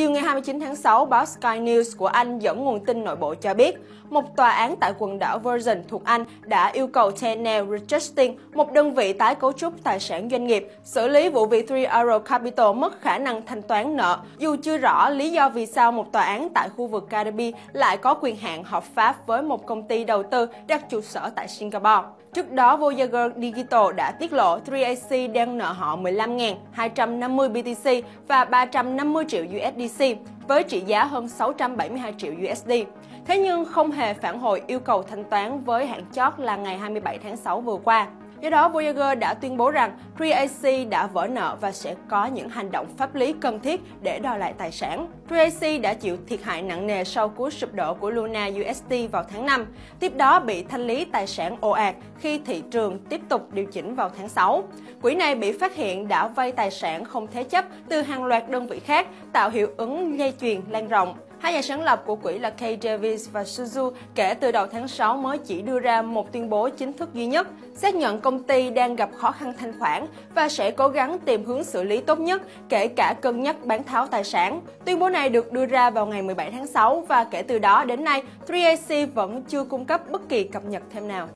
Chiều ngày 29 tháng 6, báo Sky News của Anh dẫn nguồn tin nội bộ cho biết, một tòa án tại quần đảo Virgin thuộc Anh đã yêu cầu Tenel Retrusting, một đơn vị tái cấu trúc tài sản doanh nghiệp, xử lý vụ việc Three Arrow Capital mất khả năng thanh toán nợ, dù chưa rõ lý do vì sao một tòa án tại khu vực Caribbean lại có quyền hạn hợp pháp với một công ty đầu tư đặt trụ sở tại Singapore. Trước đó, Voyager Digital đã tiết lộ 3AC đang nợ họ 15.250 BTC và 350 triệu USD. USDC với trị giá hơn 672 triệu USD. Thế nhưng không hề phản hồi yêu cầu thanh toán với hạn chót là ngày 27 tháng 6 vừa qua. Do đó, Voyager đã tuyên bố rằng 3AC đã vỡ nợ và sẽ có những hành động pháp lý cần thiết để đòi lại tài sản. 3AC đã chịu thiệt hại nặng nề sau cú sụp đổ của Luna UST vào tháng 5, tiếp đó bị thanh lý tài sản ồ ạt khi thị trường tiếp tục điều chỉnh vào tháng 6. Quỹ này bị phát hiện đã vay tài sản không thế chấp từ hàng loạt đơn vị khác, tạo hiệu ứng dây chuyền lan rộng. Hai nhà sáng lập của quỹ là Kay Davis và Suzu kể từ đầu tháng 6 mới chỉ đưa ra một tuyên bố chính thức duy nhất, xác nhận công ty đang gặp khó khăn thanh khoản và sẽ cố gắng tìm hướng xử lý tốt nhất, kể cả cân nhắc bán tháo tài sản. Tuyên bố này được đưa ra vào ngày 17 tháng 6 và kể từ đó đến nay, 3AC vẫn chưa cung cấp bất kỳ cập nhật thêm nào.